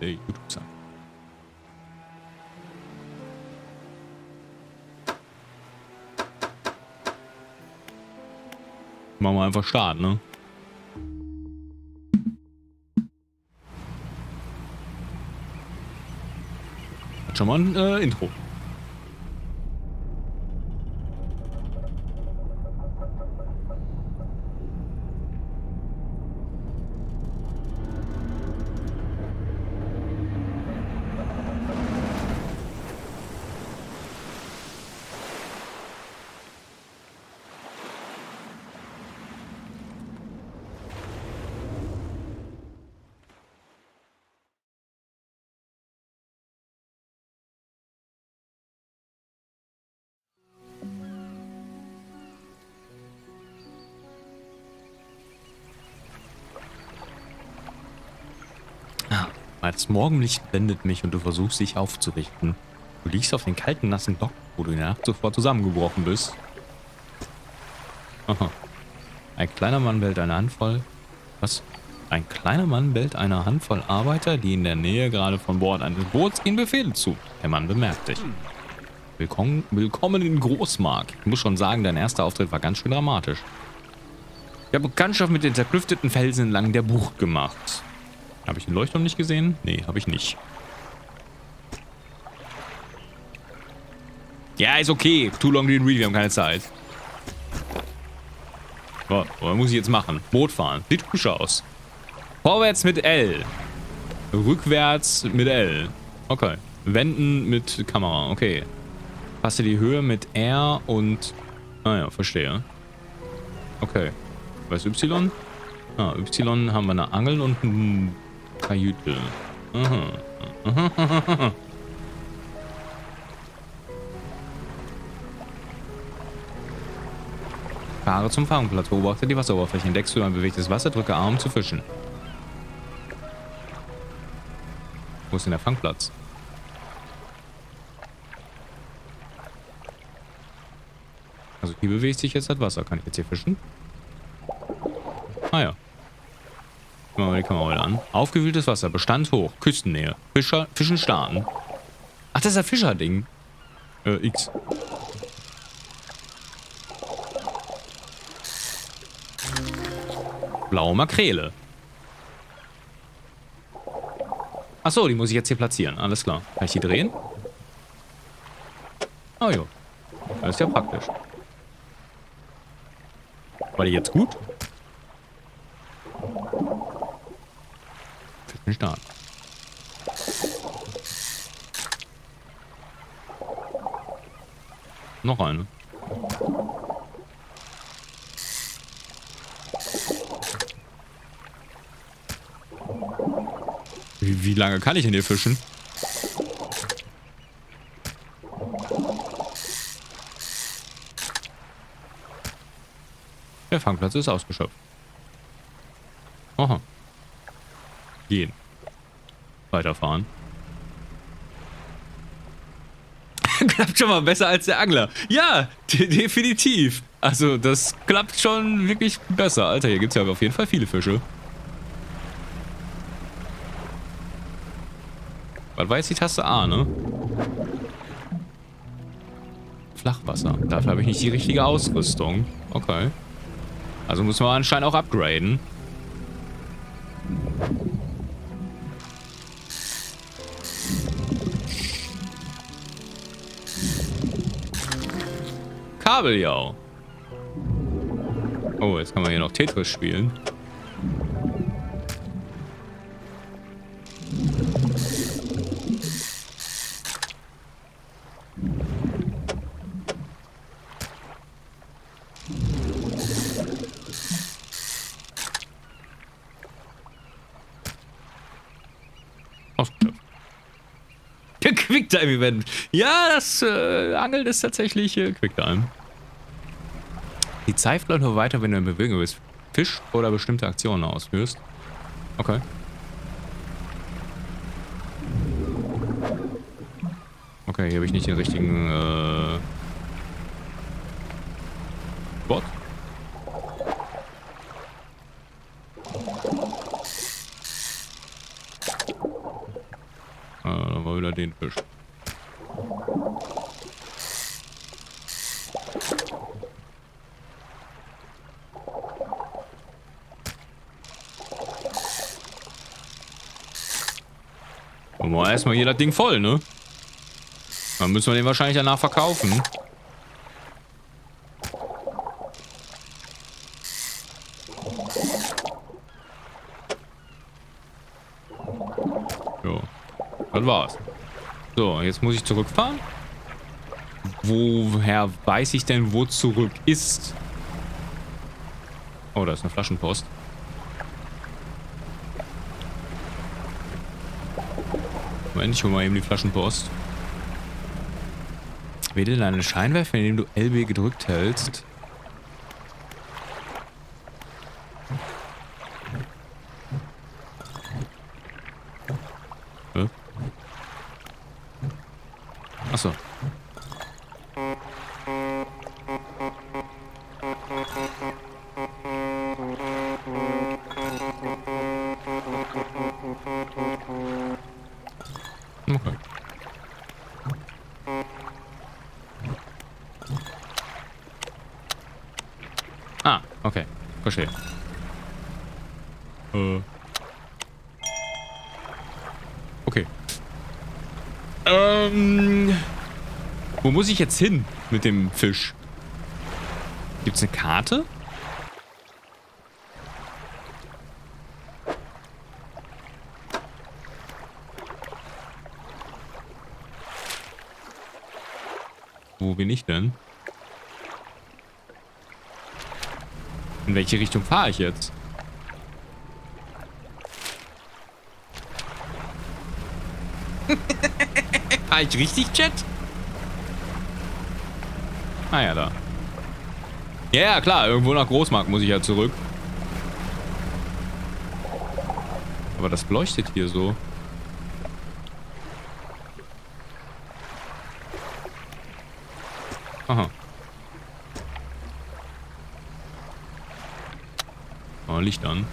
äh, YouTube sein. Machen wir einfach Start, ne? Hat schon mal ein äh, Intro. Das Morgenlicht blendet mich und du versuchst dich aufzurichten. Du liegst auf den kalten, nassen Dock, wo du in der Nacht zuvor zusammengebrochen bist. Aha. Ein kleiner Mann bellt eine Handvoll... Was? Ein kleiner Mann bellt eine Handvoll Arbeiter, die in der Nähe gerade von Bord eines Boots gehen Befehle zu. Der Mann bemerkt dich. Willkommen, willkommen in Großmark. Ich muss schon sagen, dein erster Auftritt war ganz schön dramatisch. Ich habe Bekanntschaft mit den zerklüfteten Felsen entlang der Bucht gemacht. Habe ich den Leuchtturm nicht gesehen? Nee, habe ich nicht. Ja, ist okay. Too long didn't read, wir haben keine Zeit. So, was muss ich jetzt machen? Boot fahren. Sieht hübsch aus. Vorwärts mit L. Rückwärts mit L. Okay. Wenden mit Kamera. Okay. Passe die Höhe mit R und... Ah verstehe. Okay. Was ist Y? Ah, Y haben wir eine Angel und ein Kajüte. Aha. Fahre zum Fangplatz, beobachte die Wasseroberfläche, entdeckst du ein bewegtes Wasser, drücke A, um zu fischen. Wo ist denn der Fangplatz? Also hier bewegt sich jetzt das Wasser. Kann ich jetzt hier fischen? Ah ja. Machen wir die Kamera wieder an. Aufgewühltes Wasser, Bestand hoch, Küstennähe. Fischer, Fischen starten. Ach, das ist ein Fischerding. Äh, X. Blaue Makrele. Achso, die muss ich jetzt hier platzieren. Alles klar. Kann ich die drehen? Oh jo. Das ist ja praktisch. War die jetzt gut? Den Start. Noch eine. Wie, wie lange kann ich in hier fischen? Der Fangplatz ist ausgeschöpft. Aha. Weiterfahren. klappt schon mal besser als der Angler. Ja, definitiv. Also, das klappt schon wirklich besser. Alter, hier gibt es ja auf jeden Fall viele Fische. Was war jetzt die Taste A, ne? Flachwasser. Dafür habe ich nicht die richtige Ausrüstung. Okay. Also muss man anscheinend auch upgraden. Kabeljau. Oh, jetzt kann man hier noch Tetris spielen. Quicktime-Event. Ja, das äh, Angeln ist tatsächlich äh, Quicktime. Die Zeit bleibt nur weiter, wenn du in Bewegung bist. Fisch oder bestimmte Aktionen ausführst. Okay. Okay, hier habe ich nicht den richtigen äh, Bot. wir wieder den Fisch. Erstmal hier das Ding voll, ne? Dann müssen wir den wahrscheinlich danach verkaufen. Jo. Das war's. So, jetzt muss ich zurückfahren. Woher weiß ich denn, wo zurück ist? Oh, da ist eine Flaschenpost. Moment, ich hole mal eben die Flaschenpost. Wähle deine Scheinwerfer, indem du LB gedrückt hältst. Verstehe. Äh. Okay. Ähm. Wo muss ich jetzt hin mit dem Fisch? Gibt's eine Karte? Wo bin ich denn? In welche Richtung fahre ich jetzt? fahre ich richtig, Chat? Ah ja, da. Ja, ja, klar. Irgendwo nach Großmarkt muss ich ja zurück. Aber das leuchtet hier so. Aha. Oh, Licht an.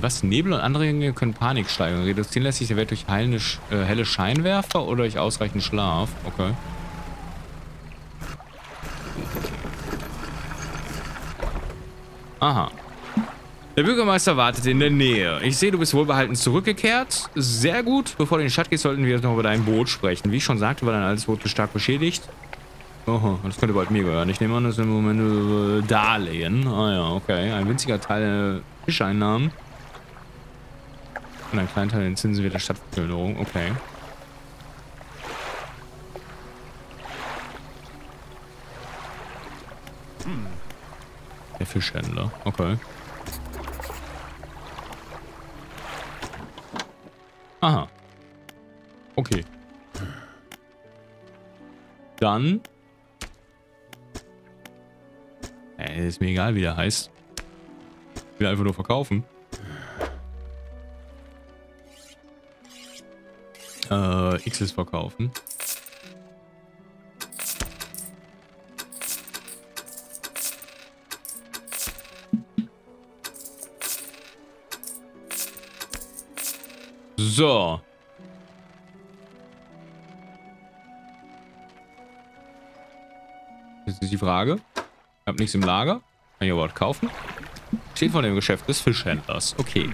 Was? Nebel und andere Dinge können Panik steigern. Reduzieren lässt sich der Wert durch heilende, äh, helle Scheinwerfer oder durch ausreichend Schlaf. Okay. Aha. Der Bürgermeister wartet in der Nähe. Ich sehe, du bist wohlbehalten zurückgekehrt. Sehr gut. Bevor du in die Stadt gehst, sollten wir jetzt noch über dein Boot sprechen. Wie ich schon sagte, war dein altes Boot stark beschädigt. Oho, das könnte bald mir gehören. Ich nehme an, das sind im Moment äh, Darlehen. Ah ja, okay. Ein winziger Teil der Fischeinnahmen. Und ein kleiner Teil der Zinsen wird der Stadtverschönerung. Okay. Der Fischhändler. Okay. Aha. Okay. Dann. Äh, ist mir egal, wie der heißt. Ich will einfach nur verkaufen. Äh, Xs verkaufen. So. Jetzt ist die Frage. Ich habe nichts im Lager. Kann ich was kaufen? Steht vor dem Geschäft des Fischhändlers. Okay.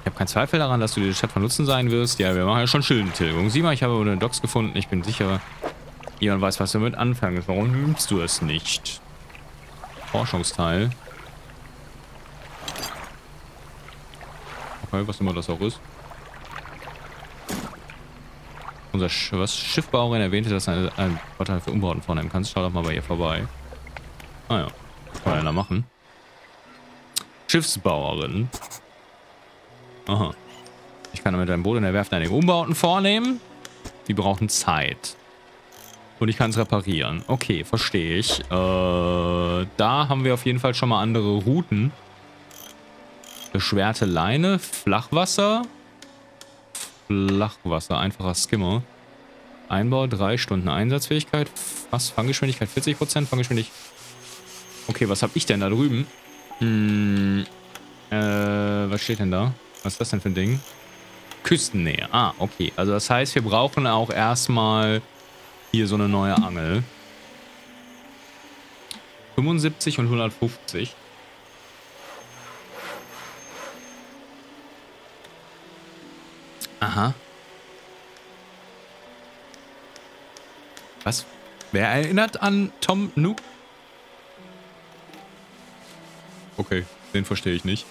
Ich habe keinen Zweifel daran, dass du die Stadt von Nutzen sein wirst. Ja, wir machen ja schon Schildentilgung. Sieh mal, ich habe eine Docks gefunden. Ich bin sicher, jemand weiß, was damit anfangen ist. Warum nimmst du es nicht? Forschungsteil. Okay, was immer das auch ist. Unser Sch was? Schiffbauerin erwähnte, dass er ein Vorteil für Umbauten vornehmen kannst. Schau doch mal bei ihr vorbei. Ah ja. Kann einer machen. Schiffsbauerin. Aha. Ich kann mit deinem Boot in der Werft einige Umbauten vornehmen. Die brauchen Zeit. Und ich kann es reparieren. Okay, verstehe ich. Äh, da haben wir auf jeden Fall schon mal andere Routen. Beschwerte Leine, Flachwasser. Flachwasser, einfacher Skimmer. Einbau, 3 Stunden Einsatzfähigkeit. Was? Fanggeschwindigkeit 40%, Fanggeschwindigkeit... Okay, was habe ich denn da drüben? Hm, äh, was steht denn da? Was ist das denn für ein Ding? Küstennähe. Ah, okay. Also das heißt, wir brauchen auch erstmal hier so eine neue Angel. 75 und 150. Aha. Was? Wer erinnert an Tom Nook? Okay, den verstehe ich nicht.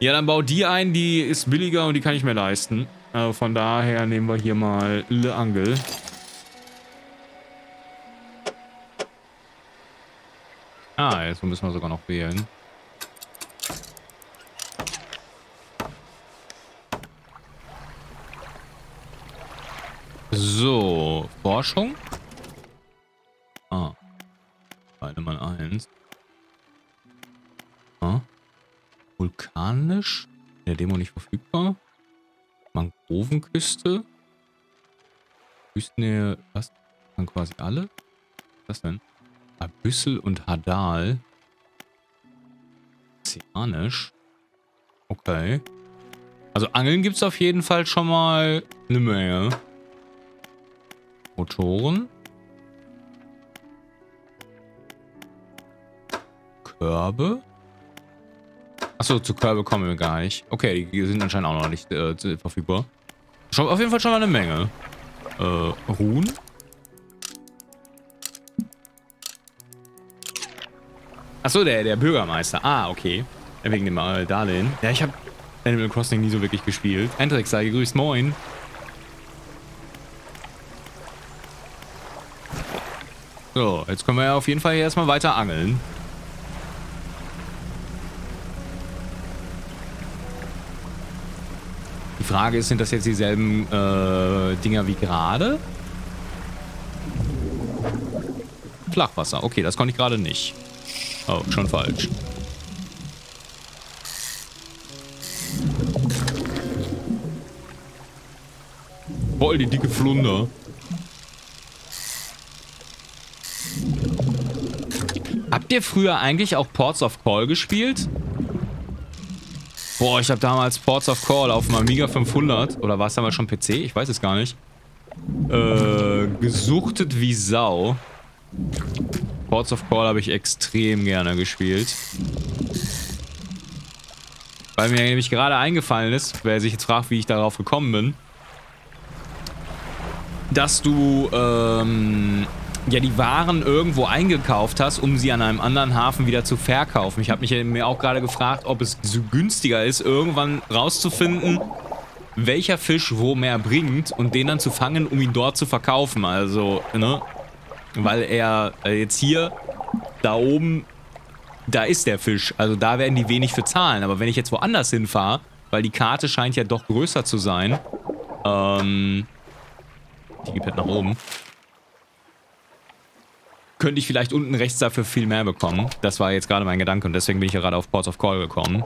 Ja, dann bau die ein, die ist billiger und die kann ich mir leisten. Also von daher nehmen wir hier mal Le Angel. Ah, jetzt müssen wir sogar noch wählen. So, Forschung. Ah. Beide mal eins. Ah. Vulkanisch. In der Demo nicht verfügbar. Mangrovenküste. Küstennähe. Was? Kann quasi alle? Was denn? Abüssel und Hadal. Ozeanisch. Okay. Also Angeln gibt es auf jeden Fall schon mal eine Menge. Motoren. Körbe. Achso, zu Körbe kommen wir gar nicht. Okay, die sind anscheinend auch noch nicht äh, verfügbar. Schon, auf jeden Fall schon mal eine Menge. Äh, Ruhen. Achso, der, der Bürgermeister. Ah, okay. Wegen dem äh, Darlehen. Ja, ich habe Animal Crossing nie so wirklich gespielt. Eindreck sei gegrüßt. Moin. So, jetzt können wir ja auf jeden Fall hier erstmal weiter angeln. Die Frage ist, sind das jetzt dieselben äh, Dinger wie gerade? Flachwasser. Okay, das konnte ich gerade nicht. Oh, schon falsch. Voll die dicke Flunder. Ihr früher eigentlich auch Ports of Call gespielt? Boah, ich habe damals Ports of Call auf dem Amiga 500, oder war es damals schon PC? Ich weiß es gar nicht. Äh, gesuchtet wie Sau. Ports of Call habe ich extrem gerne gespielt. Weil mir nämlich gerade eingefallen ist, wer sich jetzt fragt, wie ich darauf gekommen bin, dass du ähm, ja die Waren irgendwo eingekauft hast, um sie an einem anderen Hafen wieder zu verkaufen. Ich habe mich mir auch gerade gefragt, ob es so günstiger ist, irgendwann rauszufinden, welcher Fisch wo mehr bringt und den dann zu fangen, um ihn dort zu verkaufen. Also, ne? Weil er äh, jetzt hier, da oben, da ist der Fisch. Also da werden die wenig für zahlen. Aber wenn ich jetzt woanders hinfahre, weil die Karte scheint ja doch größer zu sein, ähm, die geht halt nach oben könnte ich vielleicht unten rechts dafür viel mehr bekommen. Das war jetzt gerade mein Gedanke und deswegen bin ich gerade auf Ports of Call gekommen.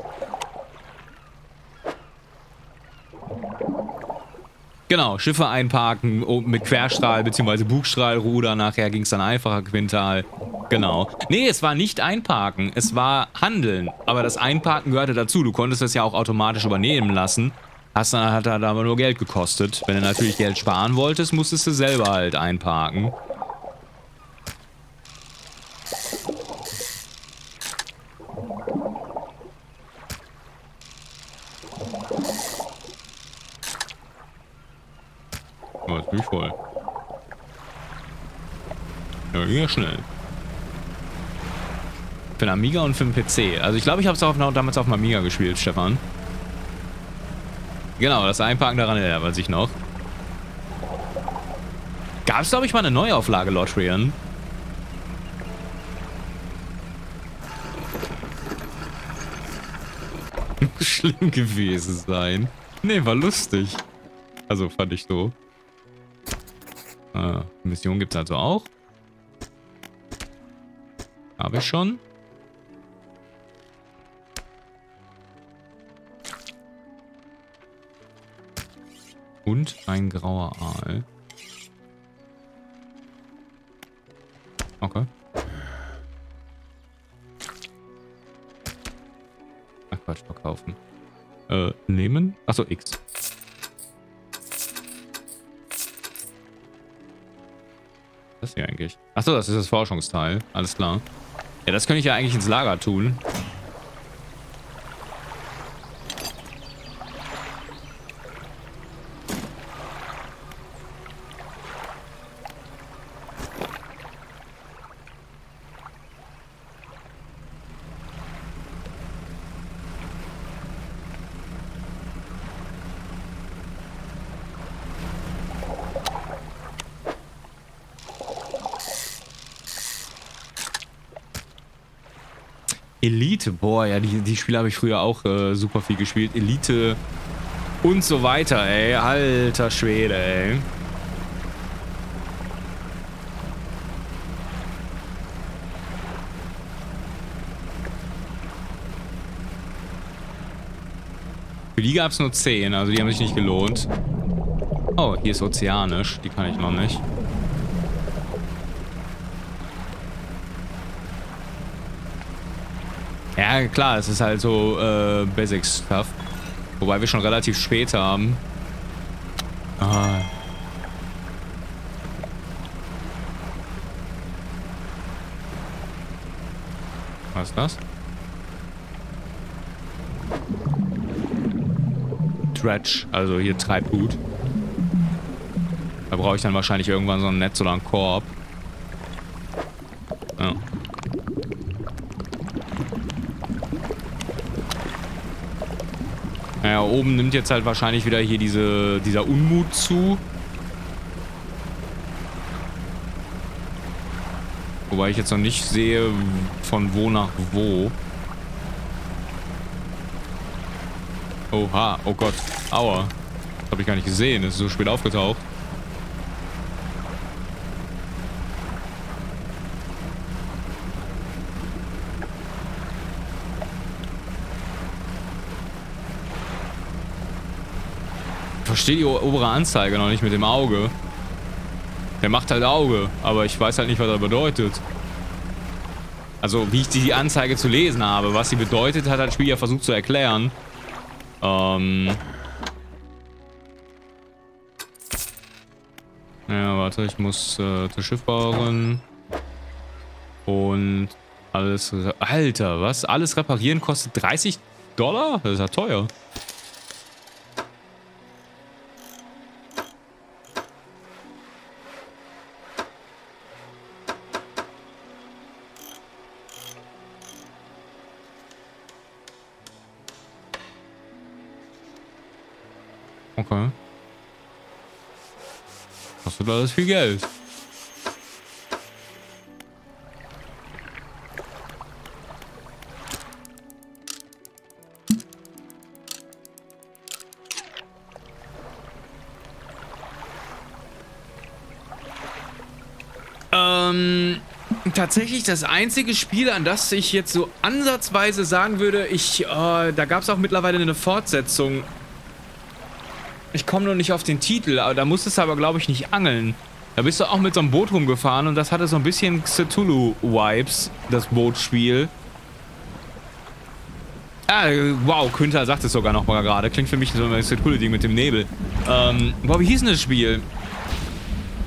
Genau, Schiffe einparken mit Querstrahl bzw. Bugstrahlruder. Nachher ging es dann einfacher Quintal. Genau. Nee, es war nicht einparken, es war handeln. Aber das Einparken gehörte dazu. Du konntest das ja auch automatisch übernehmen lassen. Hast dann hat halt aber nur Geld gekostet. Wenn du natürlich Geld sparen wolltest, musstest du selber halt einparken. Oh, jetzt bin ich voll. Ja, ja schnell. Für den Amiga und für den PC. Also ich glaube, ich habe es auch damals auf dem Amiga gespielt, Stefan. Genau, das Einparken daran erinnert sich noch. Gab es, glaube ich, mal eine Neuauflage, Lotrian? Schlimm gewesen sein. Nee, war lustig. Also fand ich so. Äh, Mission gibt es also auch. Habe ich schon. Und ein grauer Aal. Okay. Ach Quatsch, verkaufen. Äh, nehmen? Achso, X. Das hier eigentlich. Achso, das ist das Forschungsteil. Alles klar. Ja, das könnte ich ja eigentlich ins Lager tun. Elite, boah, ja, die, die Spiele habe ich früher auch äh, super viel gespielt. Elite und so weiter, ey. Alter Schwede, ey. Für die gab es nur 10, also die haben sich nicht gelohnt. Oh, hier ist ozeanisch. Die kann ich noch nicht. Ja, klar, es ist halt so äh, Basic-Stuff. Wobei wir schon relativ spät haben. Ah. Was ist das? Dredge, also hier Treibgut. Da brauche ich dann wahrscheinlich irgendwann so ein Netz oder ein Korb. Oben nimmt jetzt halt wahrscheinlich wieder hier diese, dieser Unmut zu. Wobei ich jetzt noch nicht sehe, von wo nach wo. Oha, oh Gott. Aua. Habe ich gar nicht gesehen. Das ist so spät aufgetaucht. Verstehe die obere Anzeige noch nicht mit dem Auge. Der macht halt Auge, aber ich weiß halt nicht, was er bedeutet. Also, wie ich die Anzeige zu lesen habe. Was sie bedeutet, hat das Spiel ja versucht zu erklären. Ähm... Ja, warte, ich muss äh, zur Schiffbauerin. Und alles... Alter, was? Alles reparieren kostet 30 Dollar? Das ist ja teuer. Okay. Kostet alles viel Geld. Ähm, tatsächlich das einzige Spiel, an das ich jetzt so ansatzweise sagen würde, ich, äh, da gab es auch mittlerweile eine Fortsetzung ich komme nur nicht auf den Titel, aber da musstest du aber, glaube ich, nicht angeln. Da bist du auch mit so einem Boot rumgefahren und das hatte so ein bisschen Cthulhu-Vibes, das Bootspiel. Ah, wow, Günther sagt es sogar noch mal gerade. Klingt für mich so ein Cthulhu-Ding mit dem Nebel. Ähm, boah, wie hieß denn das Spiel?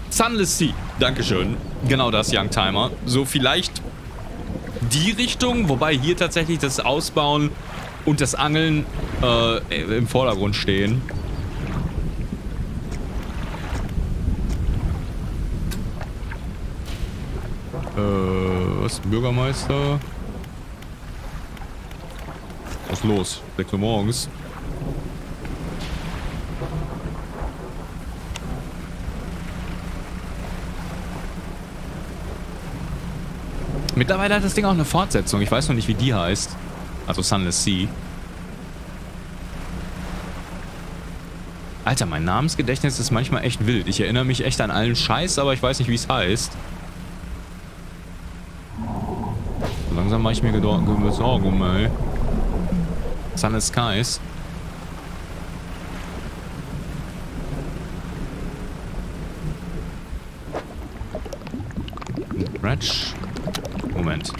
Sunless Sea. Dankeschön. Genau das, Youngtimer. So vielleicht die Richtung, wobei hier tatsächlich das Ausbauen und das Angeln äh, im Vordergrund stehen. Äh, was? Bürgermeister? Was ist los? 6 Uhr morgens. Mittlerweile hat das Ding auch eine Fortsetzung. Ich weiß noch nicht, wie die heißt. Also Sunless Sea. Alter, mein Namensgedächtnis ist manchmal echt wild. Ich erinnere mich echt an allen Scheiß, aber ich weiß nicht, wie es heißt. Langsam mache ich mir Sorgen ey. Sun is Skies. Scratch. Moment.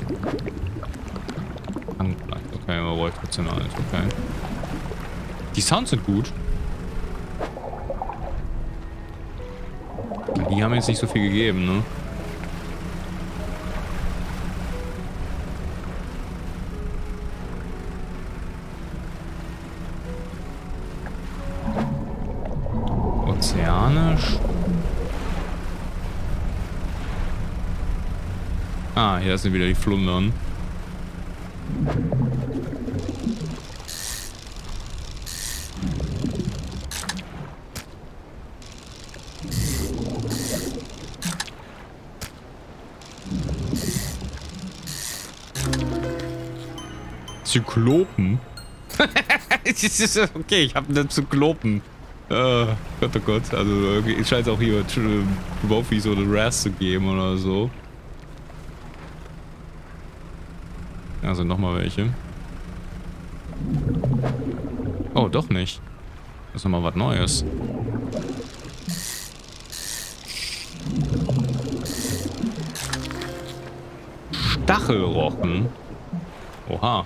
Hangblech. Okay, aber wollte trotzdem alles. Okay. Die Sounds sind gut. Die haben jetzt nicht so viel gegeben, ne? Ah, hier sind wieder die Flundern. Zyklopen? okay, ich habe einen Zyklopen. Uh, Gott, oh Gott. Also, es scheint auch hier Trophies oder Ras zu geben oder so. Also nochmal welche. Oh, doch nicht. Das ist nochmal was Neues. Stachelrochen. Oha.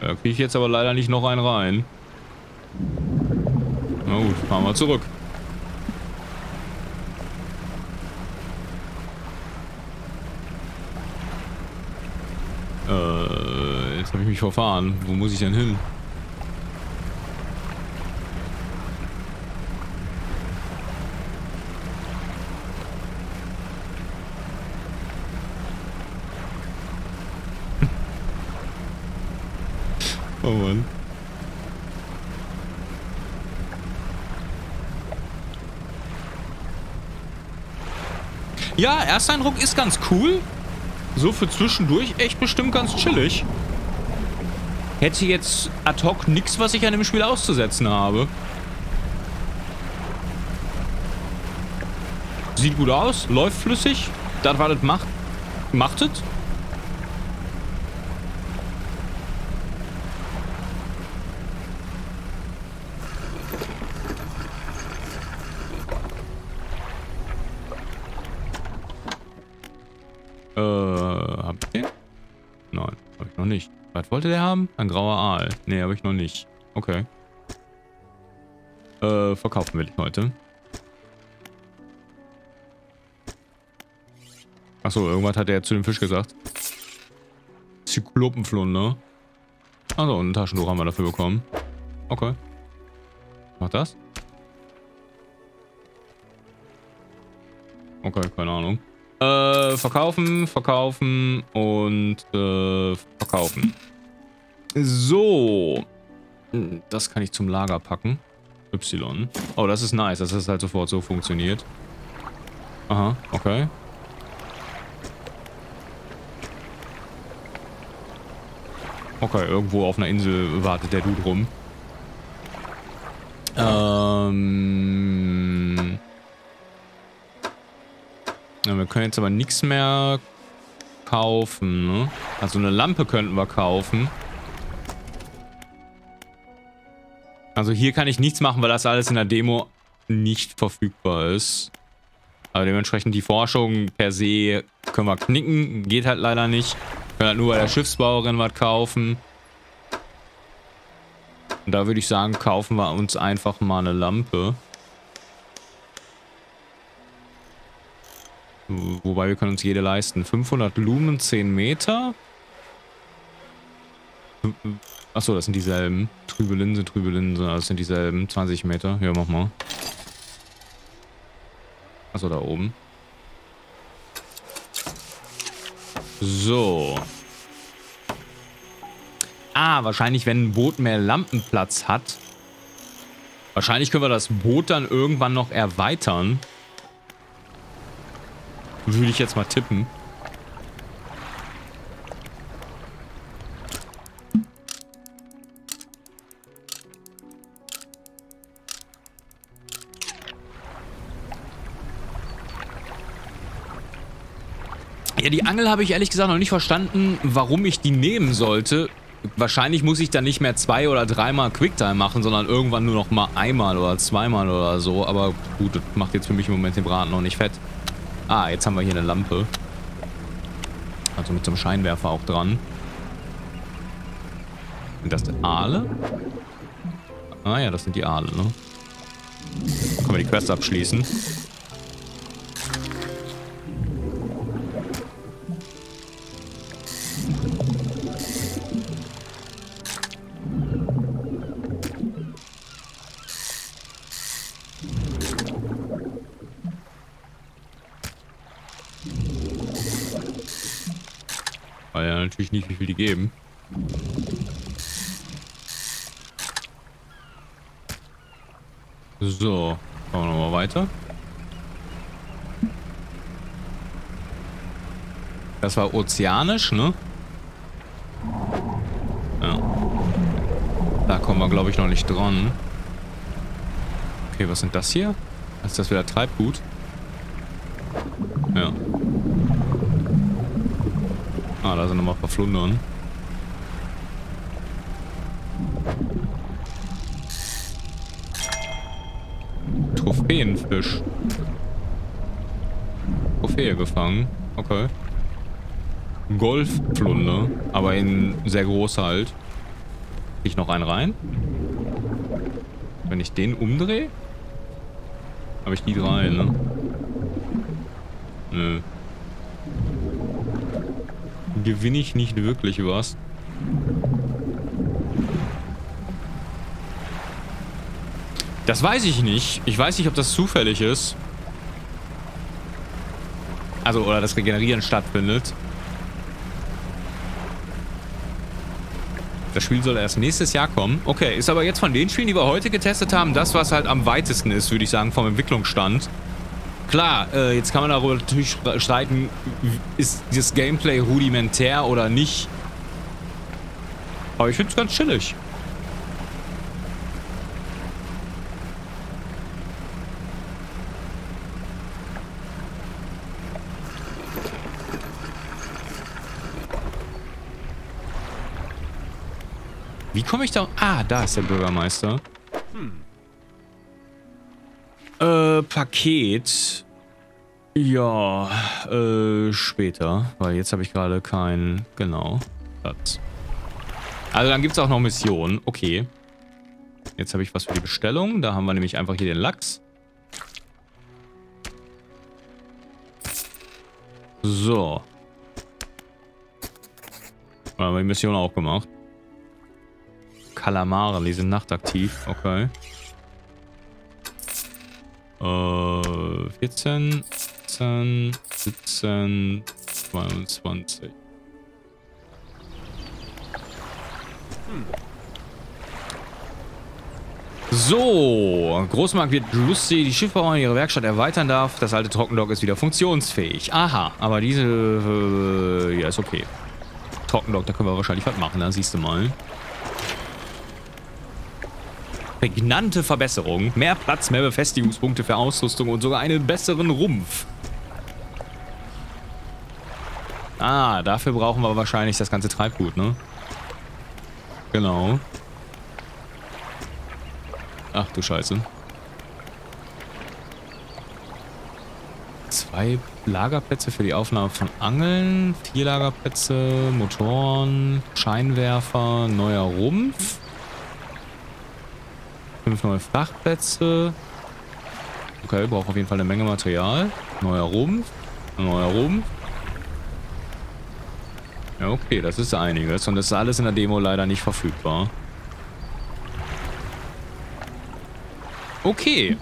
Da kriege ich jetzt aber leider nicht noch einen rein. Na gut, fahren wir zurück. Äh, jetzt habe ich mich verfahren. Wo muss ich denn hin? oh Mann. Ja, Ersteindruck ist ganz cool. So für zwischendurch echt bestimmt ganz chillig. Hätte jetzt ad hoc nichts, was ich an dem Spiel auszusetzen habe. Sieht gut aus, läuft flüssig. Das, was das macht, macht Was wollte der haben? Ein grauer Aal. Nee, habe ich noch nicht. Okay. Äh, verkaufen will ich heute. Achso, irgendwas hat er zu dem Fisch gesagt. Zyklopenflunder. Also, ein Taschentuch haben wir dafür bekommen. Okay. Macht das? Okay, keine Ahnung. Äh, verkaufen, verkaufen und äh, verkaufen. So. Hm, das kann ich zum Lager packen. Y. Oh, das ist nice, dass das halt sofort so funktioniert. Aha, okay. Okay, irgendwo auf einer Insel wartet der Dude rum. Ähm... Ja, wir können jetzt aber nichts mehr kaufen, ne? Also eine Lampe könnten wir kaufen. Also hier kann ich nichts machen, weil das alles in der Demo nicht verfügbar ist. Aber dementsprechend die Forschung per se können wir knicken. Geht halt leider nicht. Wir können halt nur bei der Schiffsbauerin was kaufen. Und da würde ich sagen, kaufen wir uns einfach mal eine Lampe. Wobei wir können uns jede leisten. 500 Lumen, 10 Meter. Achso, das sind dieselben. Trübe Linse, trübe Linse. Das sind dieselben. 20 Meter. Ja, mach mal. Achso, da oben. So. Ah, wahrscheinlich, wenn ein Boot mehr Lampenplatz hat. Wahrscheinlich können wir das Boot dann irgendwann noch erweitern. Würde ich jetzt mal tippen. Ja, die Angel habe ich ehrlich gesagt noch nicht verstanden, warum ich die nehmen sollte. Wahrscheinlich muss ich dann nicht mehr zwei oder dreimal Quicktime machen, sondern irgendwann nur noch mal einmal oder zweimal oder so. Aber gut, das macht jetzt für mich im Moment den Braten noch nicht fett. Ah, jetzt haben wir hier eine Lampe. Also mit so einem Scheinwerfer auch dran. Sind das Aale? Ah ja, das sind die Aale, ne? Können wir die Quest abschließen. Wie viel die geben. So, machen wir nochmal weiter. Das war ozeanisch, ne? Ja. Da kommen wir, glaube ich, noch nicht dran. Okay, was sind das hier? Ist das wieder Treibgut? Da sind nochmal Verflundern. Trophäenfisch. Trophäe gefangen. Okay. Golfpflunder, aber in sehr groß halt. Ich noch einen rein? Wenn ich den umdrehe? Habe ich die drei, ne? Nö. Gewinne ich nicht wirklich was. Das weiß ich nicht. Ich weiß nicht, ob das zufällig ist. Also, oder das Regenerieren stattfindet. Das Spiel soll erst nächstes Jahr kommen. Okay, ist aber jetzt von den Spielen, die wir heute getestet haben, das, was halt am weitesten ist, würde ich sagen, vom Entwicklungsstand. Klar, äh, jetzt kann man darüber natürlich streiten, ist dieses Gameplay rudimentär oder nicht. Aber ich finde es ganz chillig. Wie komme ich da... Ah, da ist der Bürgermeister. Äh, Paket. Ja, äh, später. Weil jetzt habe ich gerade kein... Genau. Platz. Also dann gibt es auch noch Missionen. Okay. Jetzt habe ich was für die Bestellung. Da haben wir nämlich einfach hier den Lachs. So. Da haben wir die Mission auch gemacht. Kalamare, die sind nachtaktiv. Okay. Äh, 14, 17, 17, 22. So, Großmarkt wird lustig, die Schiffbauer ihre Werkstatt erweitern darf. Das alte Trockendock ist wieder funktionsfähig. Aha, aber diese... Äh, ja, ist okay. Trockendock, da können wir wahrscheinlich was machen, da siehst du mal. Prägnante Verbesserung. Mehr Platz, mehr Befestigungspunkte für Ausrüstung und sogar einen besseren Rumpf. Ah, dafür brauchen wir wahrscheinlich das ganze Treibgut, ne? Genau. Ach du Scheiße. Zwei Lagerplätze für die Aufnahme von Angeln, vier Lagerplätze, Motoren, Scheinwerfer, neuer Rumpf. Fünf neue Frachtplätze. Okay, braucht auf jeden Fall eine Menge Material. Neuer Rumpf. Neuer Rumpf. Ja, okay, das ist einiges. Und das ist alles in der Demo leider nicht verfügbar. Okay.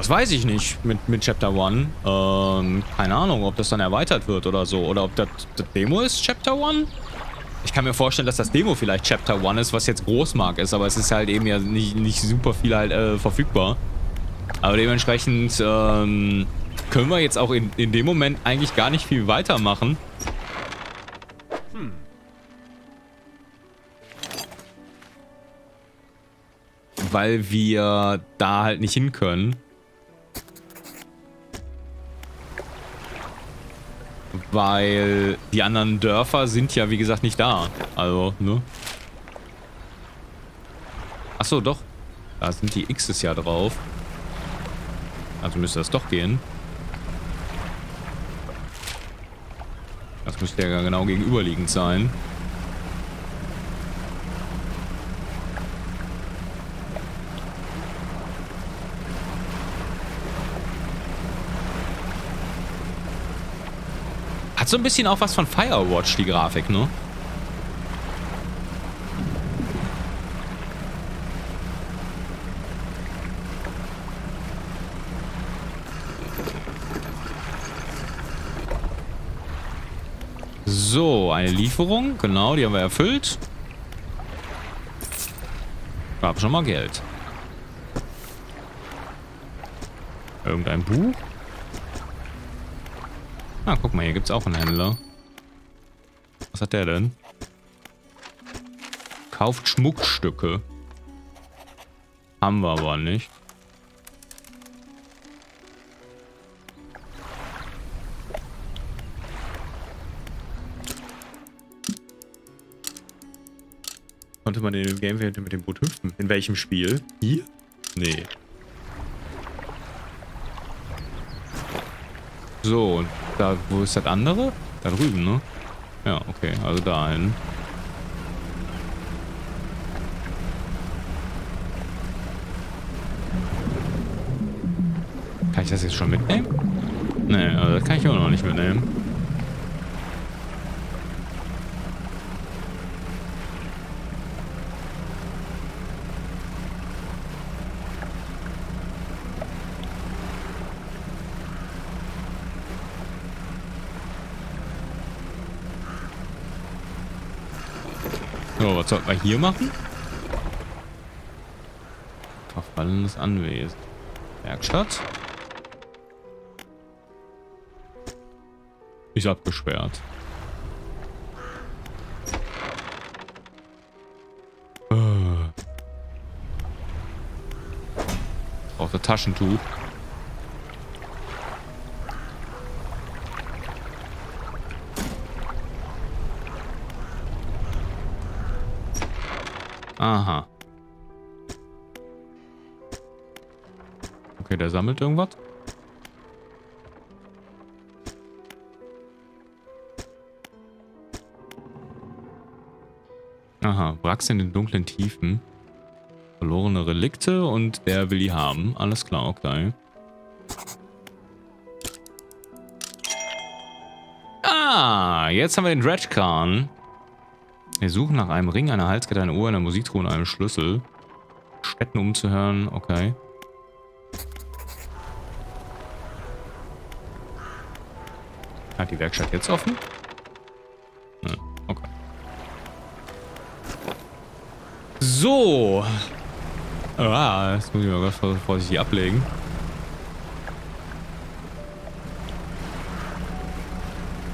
Das weiß ich nicht mit, mit Chapter 1. Ähm, keine Ahnung, ob das dann erweitert wird oder so. Oder ob das, das Demo ist Chapter 1? Ich kann mir vorstellen, dass das Demo vielleicht Chapter 1 ist, was jetzt Großmark ist. Aber es ist halt eben ja nicht, nicht super viel halt äh, verfügbar. Aber dementsprechend ähm, können wir jetzt auch in, in dem Moment eigentlich gar nicht viel weitermachen. Hm. Weil wir da halt nicht hin können. Weil die anderen Dörfer sind ja, wie gesagt, nicht da. Also, ne? Achso, doch. Da sind die X's ja drauf. Also müsste das doch gehen. Das müsste ja genau gegenüberliegend sein. So ein bisschen auch was von Firewatch, die Grafik, ne? So, eine Lieferung. Genau, die haben wir erfüllt. Gab schon mal Geld. Irgendein Buch? Ah, guck mal, hier gibt es auch einen Händler. Was hat der denn? Kauft Schmuckstücke. Haben wir aber nicht. Konnte man in dem Game mit dem Boot hüpfen? In welchem Spiel? Hier? Nee. So, da, wo ist das andere? Da drüben, ne? Ja, okay, also dahin. Kann ich das jetzt schon mitnehmen? Nee, also das kann ich auch noch nicht mitnehmen. Sollten wir hier machen? Verfallenes Anwesen. Werkstatt. Ist abgesperrt. Äh. Braucht ein Taschentuch. Sammelt irgendwas. Aha, Wracks in den dunklen Tiefen. Verlorene Relikte und der will die haben. Alles klar, okay. Ah, jetzt haben wir den Dredgekarn. Wir suchen nach einem Ring, einer Halskette, einer Uhr, einer Musiktruhe und einem Schlüssel. Städten umzuhören, okay. Die Werkstatt jetzt offen? Hm, okay. So. Ah, jetzt muss ich mal ganz vorsichtig ablegen.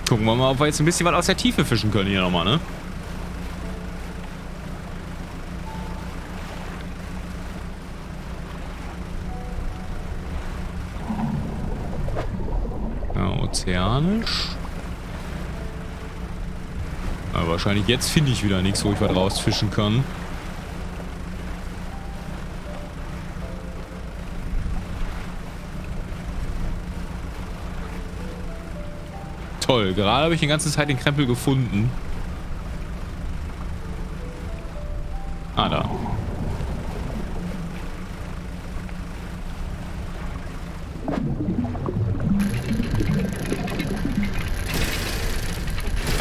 Gucken wir mal, ob wir jetzt ein bisschen was aus der Tiefe fischen können hier nochmal, ne? Ozeanisch. Aber wahrscheinlich jetzt finde ich wieder nichts, wo ich was rausfischen kann. Toll, gerade habe ich die ganze Zeit den Krempel gefunden.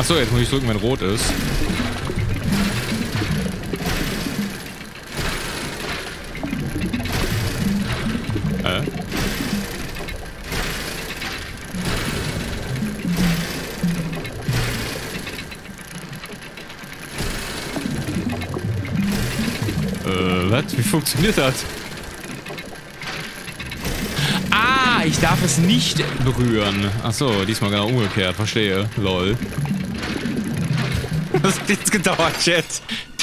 Achso, jetzt muss ich drücken, wenn rot ist. Äh? Äh, was? Wie funktioniert das? Ah, ich darf es nicht berühren. Achso, diesmal genau umgekehrt. Verstehe. Lol. Das hat jetzt gedauert, Chat.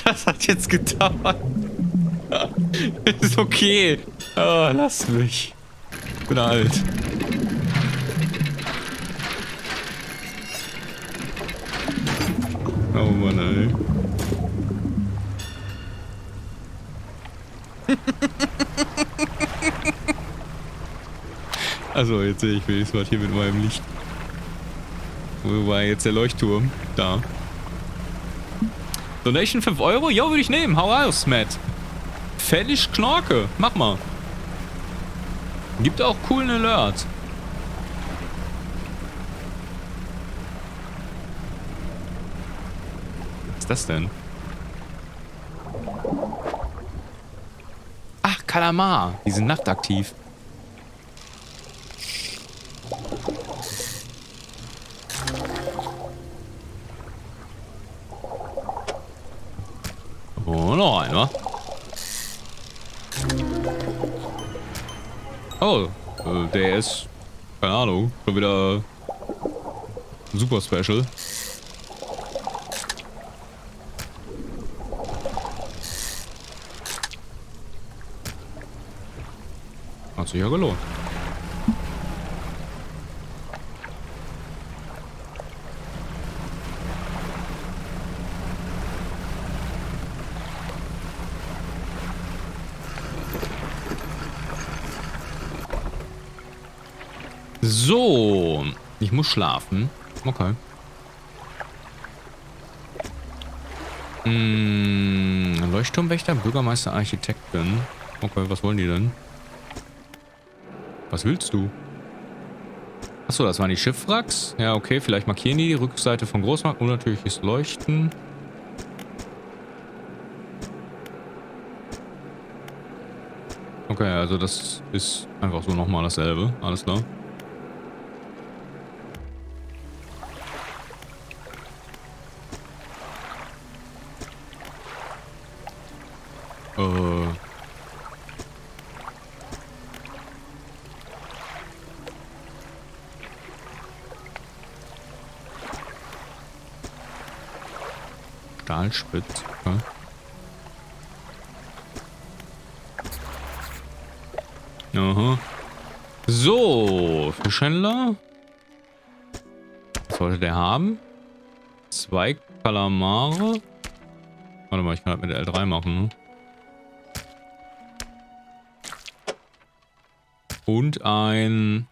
Das hat jetzt gedauert. Ist okay. Oh, lass mich. Ich bin alt. Oh Mann, ey. also, jetzt sehe ich wenigstens was hier mit meinem Licht. Wo war jetzt der Leuchtturm? Da. Donation 5 Euro? Jo, würde ich nehmen. Hau raus, Matt. Fällig Knorke. Mach mal. Gibt auch coolen Alert. Was ist das denn? Ach, Kalamar. Die sind nachtaktiv. Oh, noch ein, wa? Oh, äh, der ist, keine Ahnung, schon wieder super special. Hat sich ja gelohnt. So. Ich muss schlafen. Okay. Hm, Leuchtturmwächter, Bürgermeister, Architektin. Okay, was wollen die denn? Was willst du? Achso, das waren die Schiffwracks. Ja, okay, vielleicht markieren die die Rückseite von Großmarkt. Unnatürliches Leuchten. Okay, also das ist einfach so nochmal dasselbe. Alles klar. Stahlspitz. Okay. Aha. So, Fischhändler. Was sollte der haben? Zwei Kalamare. Warte mal, ich kann das mit der L3 machen. Ne? Und einen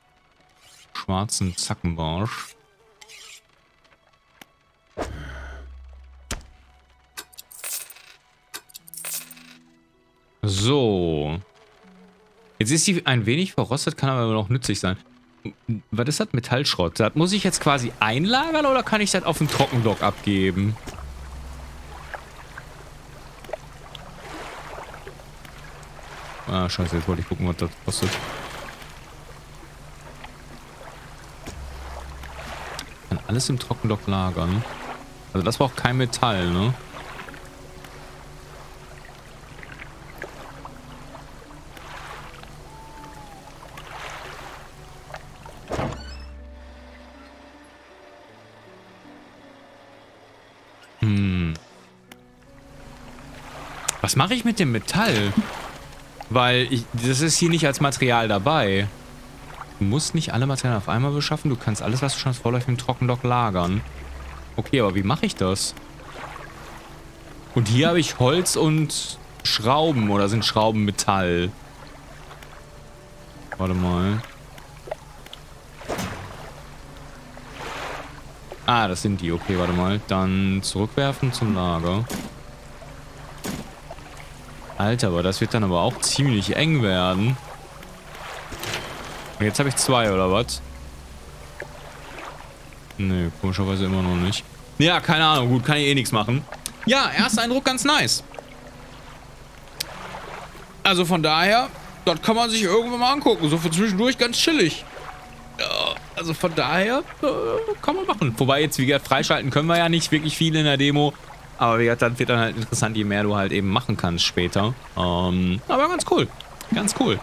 schwarzen Zackenbarsch. So. Jetzt ist sie ein wenig verrostet, kann aber noch nützlich sein. Was ist das? Metallschrott. Das muss ich jetzt quasi einlagern oder kann ich das auf den Trockendock abgeben? Ah, scheiße, jetzt wollte ich gucken, was das kostet. Kann alles im Trockendock lagern. Also das braucht kein Metall, ne? Was mache ich mit dem Metall? Weil ich, das ist hier nicht als Material dabei. Du musst nicht alle Materialien auf einmal beschaffen. Du kannst alles, was du schon hast, vorläufig im Trockendock lagern. Okay, aber wie mache ich das? Und hier habe ich Holz und Schrauben. Oder sind Schrauben Metall? Warte mal. Ah, das sind die. Okay, warte mal. Dann zurückwerfen zum Lager. Alter, aber das wird dann aber auch ziemlich eng werden. Jetzt habe ich zwei, oder was? Nee, komischerweise immer noch nicht. Ja, keine Ahnung. Gut, kann ich eh nichts machen. Ja, erster Eindruck ganz nice. Also von daher, dort kann man sich irgendwann mal angucken. So für zwischendurch ganz chillig. Also von daher, äh, kann man machen. Wobei jetzt, wie gesagt, freischalten können wir ja nicht wirklich viel in der Demo. Aber wie gesagt, dann wird dann halt interessant, je mehr du halt eben machen kannst später. Ähm, aber ganz cool. Ganz cool.